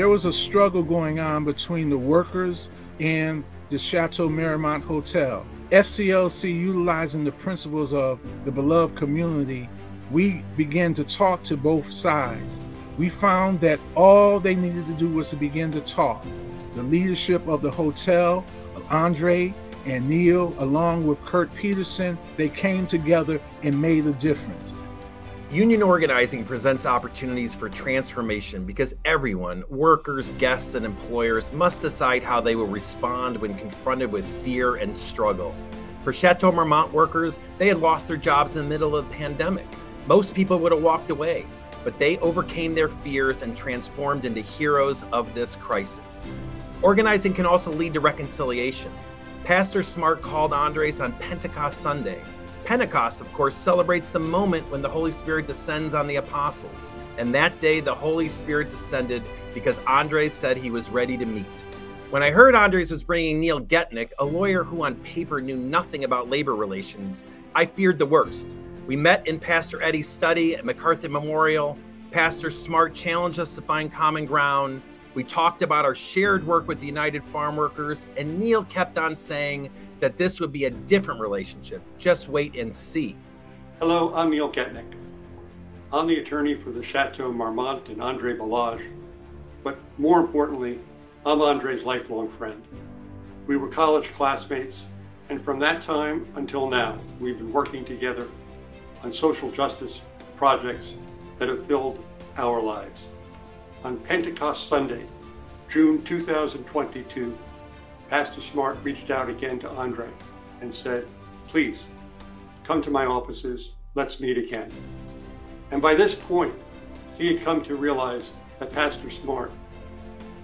there was a struggle going on between the workers and the Chateau Marmont Hotel. SCLC, utilizing the principles of the beloved community, we began to talk to both sides. We found that all they needed to do was to begin to talk. The leadership of the hotel, Andre and Neil, along with Kurt Petersen, they came together and made a difference. Union organizing presents opportunities for transformation because everyone, workers, guests, and employers, must decide how they will respond when confronted with fear and struggle. For Chateau Marmont workers, they had lost their jobs in the middle of the pandemic. Most people would have walked away, but they overcame their fears and transformed into heroes of this crisis. Organizing can also lead to reconciliation. Pastor Smart called Andres on Pentecost Sunday Pentecost, of course, celebrates the moment when the Holy Spirit descends on the apostles. And that day, the Holy Spirit descended because Andres said he was ready to meet. When I heard Andres was bringing Neil Getnick, a lawyer who on paper knew nothing about labor relations, I feared the worst. We met in Pastor Eddie's study at MacArthur Memorial. Pastor Smart challenged us to find common ground. We talked about our shared work with the United Farm Workers, and Neil kept on saying that this would be a different relationship. Just wait and see. Hello, I'm Neil Getnick. I'm the attorney for the Chateau Marmont and Andre Balazs, but more importantly, I'm Andre's lifelong friend. We were college classmates, and from that time until now, we've been working together on social justice projects that have filled our lives. On Pentecost Sunday, June 2022, Pastor Smart reached out again to Andre and said, please come to my offices, let's meet again. And by this point, he had come to realize that Pastor Smart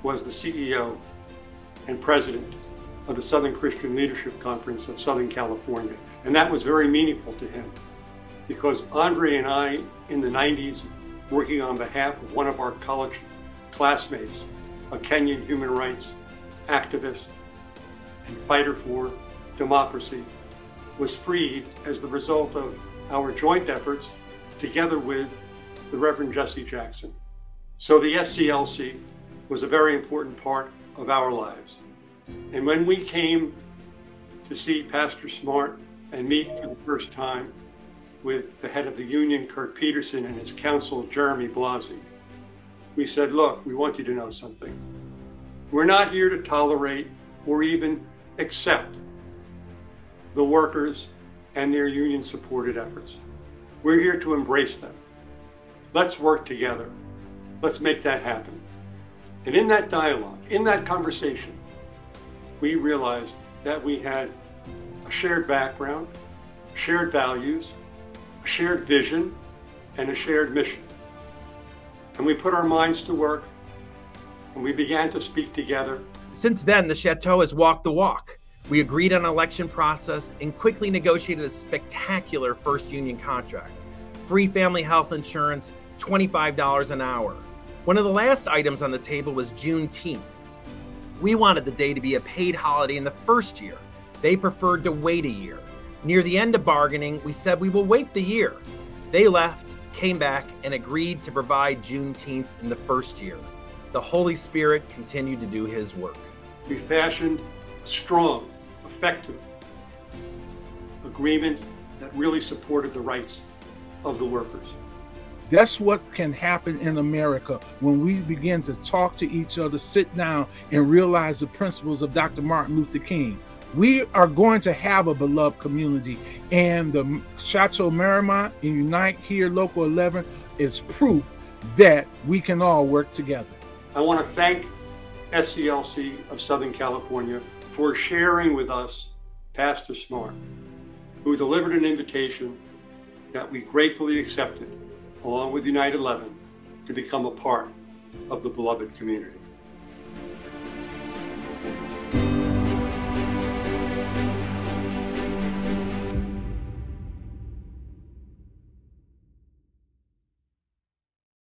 was the CEO and president of the Southern Christian Leadership Conference of Southern California. And that was very meaningful to him because Andre and I, in the 90s, working on behalf of one of our college classmates, a Kenyan human rights activist, and fighter for democracy was freed as the result of our joint efforts together with the Reverend Jesse Jackson. So the SCLC was a very important part of our lives. And when we came to see Pastor Smart and meet for the first time with the head of the union, Kurt Petersen, and his counsel, Jeremy Blasi, we said, look, we want you to know something. We're not here to tolerate or even accept the workers and their union supported efforts. We're here to embrace them. Let's work together. Let's make that happen. And in that dialogue, in that conversation, we realized that we had a shared background, shared values, a shared vision, and a shared mission. And we put our minds to work and we began to speak together since then, the Chateau has walked the walk. We agreed on an election process and quickly negotiated a spectacular first union contract. Free family health insurance, $25 an hour. One of the last items on the table was Juneteenth. We wanted the day to be a paid holiday in the first year. They preferred to wait a year. Near the end of bargaining, we said we will wait the year. They left, came back, and agreed to provide Juneteenth in the first year. The Holy Spirit continued to do his work we fashioned a strong, effective agreement that really supported the rights of the workers. That's what can happen in America when we begin to talk to each other, sit down, and realize the principles of Dr. Martin Luther King. We are going to have a beloved community, and the Chateau Marmont and Unite Here Local 11 is proof that we can all work together. I want to thank SCLC of Southern California for sharing with us Pastor Smart, who delivered an invitation that we gratefully accepted, along with United 11, to become a part of the beloved community.